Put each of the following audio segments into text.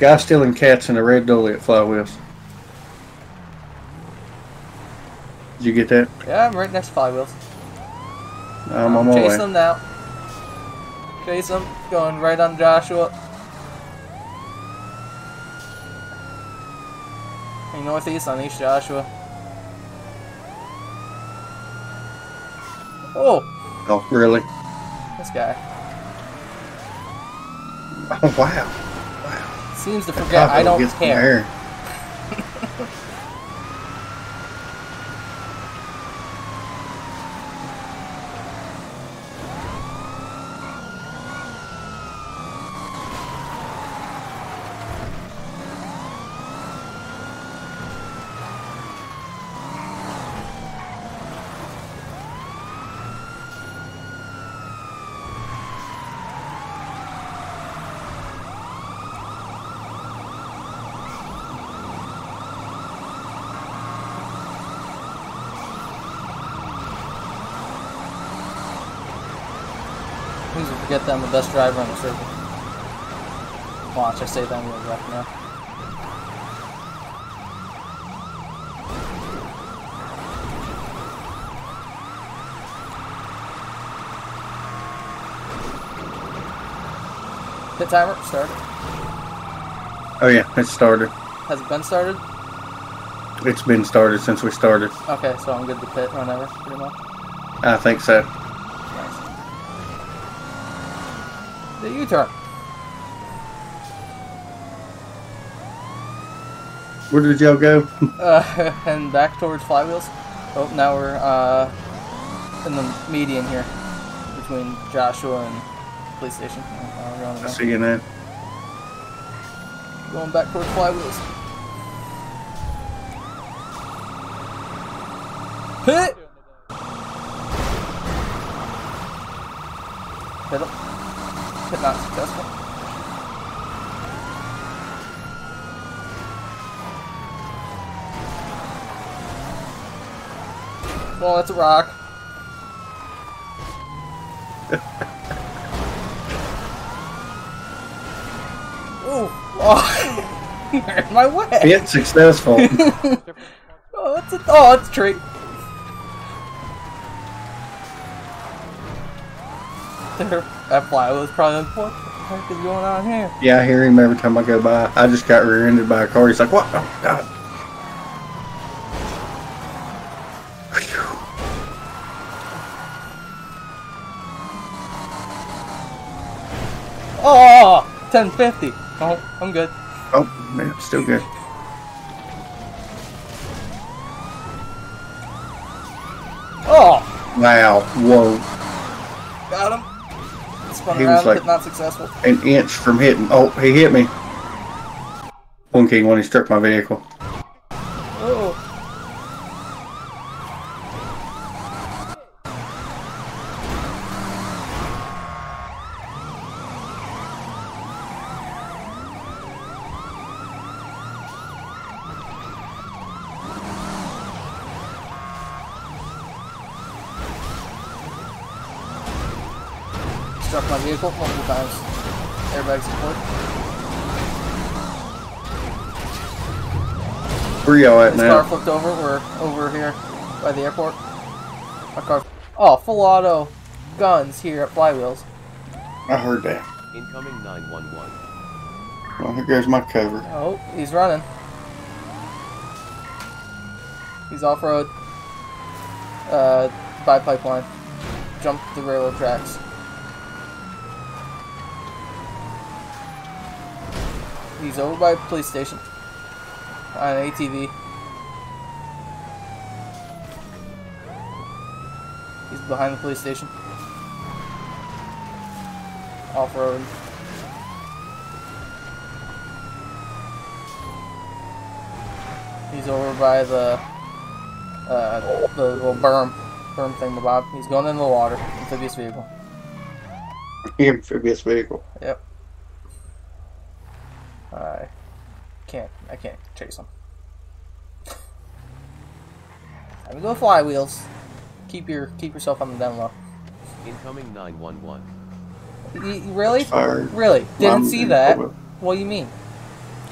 Guy stealing cats in a red dolly at Flywheels. Did you get that? Yeah, I'm right next to Flywheels. I'm on my Chase way. them now. Chase them, going right on Joshua. Hey, northeast on East Joshua. Oh, Oh, really? this guy Oh, wow. Seems to forget I don't care. Seems to forget that I'm the best driver on the circuit. Watch, I say that anyway, right now. Pit timer started. Oh, yeah, it started. Has it been started? It's been started since we started. Okay, so I'm good to pit whenever, pretty much. I think so. The U-turn. Where did y'all go? Uh, and back towards flywheels. Oh, now we're uh, in the median here between Joshua and police station. Uh, we're on the I see you now. Going back towards flywheels. Hit! Hit him. Hit not successful. Well, that's a rock. Ooh! Oh! You're in my way! It's successful. Oh, that's a oh, it's a tree. There, that fly was probably like, what the heck is going on here? yeah, I hear him every time I go by. I just got rear-ended by a car. He's like, what? Oh, God. Oh, 1050. Oh, I'm good. Oh, man, still good. Oh, Wow. Whoa. got him. Spun He around, was like- but not successful. An inch from hitting. Oh, he hit me. One king when he struck my vehicle. Oh. Struck my vehicle multiple times. Airbag support. Where y'all at This car flipped over. We're over here by the airport. My car. Oh, full auto guns here at Flywheels. I heard that. Incoming 911. Well, here goes my cover. Oh, he's running. He's off road. Uh, by pipeline. Jumped the railroad tracks. He's over by the police station. On an ATV. He's behind the police station. Off road. He's over by the uh, the little berm berm thing, Bob. He's going in the water. Amphibious vehicle. Amphibious vehicle. Yep. I can't. I can't chase him. Time to go flywheels. Keep your keep yourself on the down low. Incoming 911. Y- y- really? Fire. Really? Didn't Mom see that. Papa. What do you mean?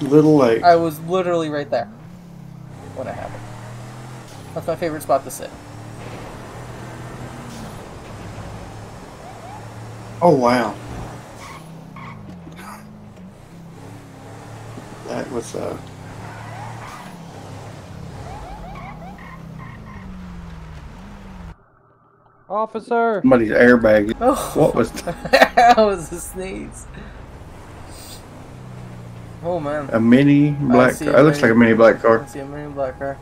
Little late. I was literally right there when it happened. That's my favorite spot to sit. Oh wow. That was uh Officer! somebody's airbag. Oh, What was that? that was a sneeze. Oh man. A mini black see car. a It looks like a mini black I car. see a mini black car.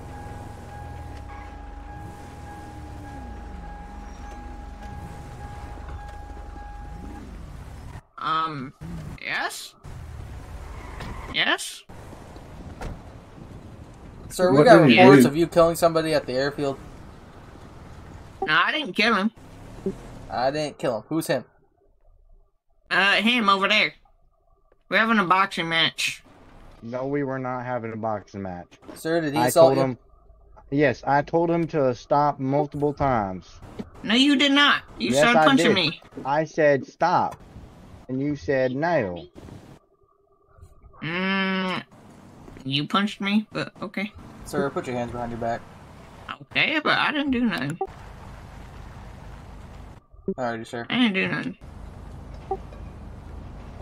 Um, yes? Yes? Sir, we What got reports do? of you killing somebody at the airfield. No, I didn't kill him. I didn't kill him. Who's him? Uh, him over there. We're having a boxing match. No, we were not having a boxing match. Sir, did he I assault told you? him. Yes, I told him to stop multiple times. No, you did not. You Yes, started punching did. me. I said stop, and you said no. You punched me, but okay. Sir, put your hands behind your back. Okay, but I didn't do nothing. Alrighty, sir. I didn't do nothing.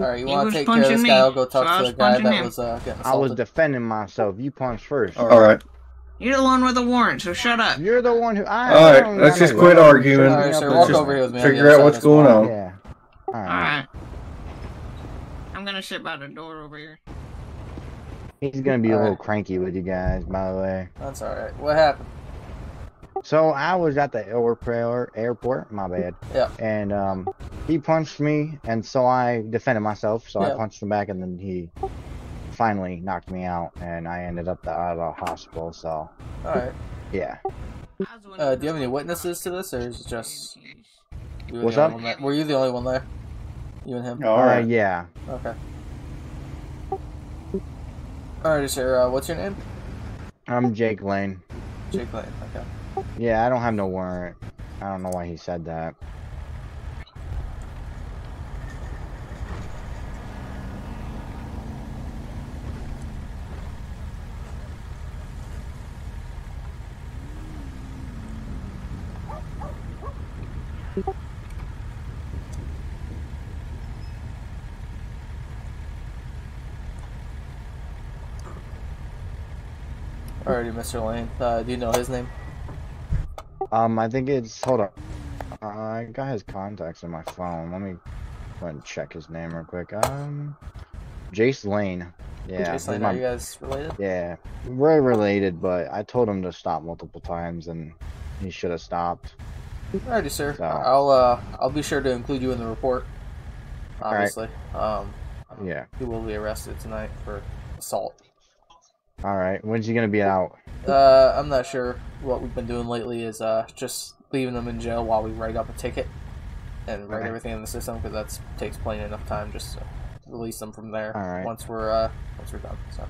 Alright, you He want to take care of this me, guy? I'll go talk I to the guy that him. was uh, getting I was defending myself. You punched first. All All right. You're the one with the warrant, so shut up. You're the one who. I, All I right, don't let's just quit weapons. arguing. Alright, up sir, and walk over here with me. Figure out what's of this wall. going on. Yeah. All right. Alright. I'm gonna sit by the door over here. He's gonna be a little right. cranky with you guys, by the way. That's alright. What happened? So I was at the airport. Airport, my bad. Yeah. And um, he punched me, and so I defended myself. So Yeah. I punched him back, and then he finally knocked me out, and I ended up at the hospital. So Alright. yeah. Uh, do you have any witnesses to this, or is it just you were What's up? only? Were you the only one there? You and him? All Uh, yeah. Okay. Alrighty, sir. Uh, what's your name? I'm Jake Lane. Jake Lane. Okay. Yeah, I don't have no warrant. I don't know why he said that. Alrighty, Mr. Lane. Uh, do you know his name? Um, I think it's hold on. Uh, I got his contacts in my phone. Let me go ahead and check his name real quick. Um, Jace Lane. Yeah, Jace Lane. my- Are you guys related? yeah, we're related, but I told him to stop multiple times, and he should have stopped. Alrighty, sir. So- I'll uh, I'll be sure to include you in the report. Obviously. Um, Yeah. he will be arrested tonight for assault. All right. When's he gonna be out? Uh, I'm not sure. What we've been doing lately is uh, just leaving them in jail while we write up a ticket and write Okay. everything in the system because that takes plenty enough time just to release them from there Alright. once we're uh, once we're done. So.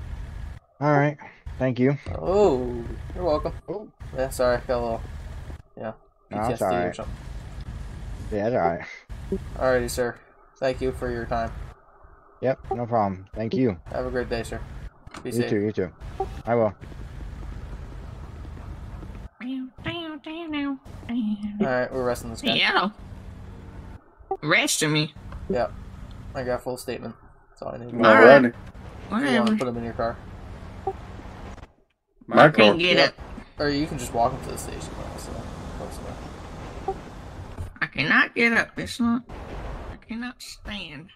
All right. Thank you. Oh, you're welcome. Oh. Yeah, sorry, I got a little, yeah, No, it's PTSD or alright. something. Yeah, it's all right. Alrighty, sir. Thank you for your time. Yep. No problem. Thank you. Have a great day, sir. Be You safe. too. You too. I will. Alright, we're resting this guy. Yeah. Arresting me. Yep. I got full statement. That's all I need. Alright. right. You want Whatever. to put him in your car, My I can't car. get Yeah. up. or you can just walk him to the station. Honestly. I cannot get up. It's not. I cannot stand.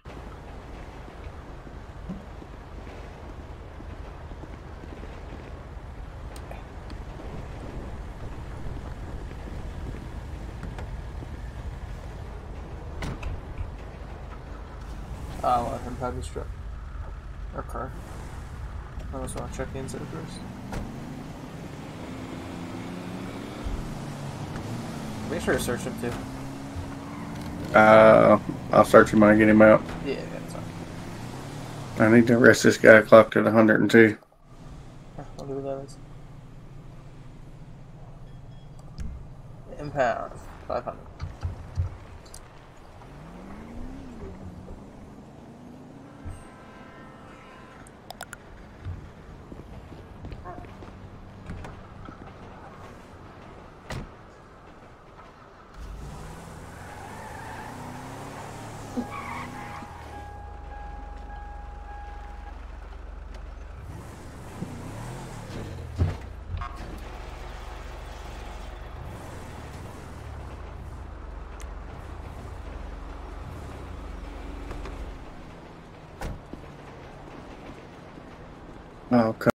I'll let him drive his truck or car. I just want to check the inside first. Make sure to search him too. Uh, I'll search him when I get him out. Yeah, yeah, it's fine. I need to arrest this guy clocked at 102. I wonder who that is. Impound. 500. Oh, okay.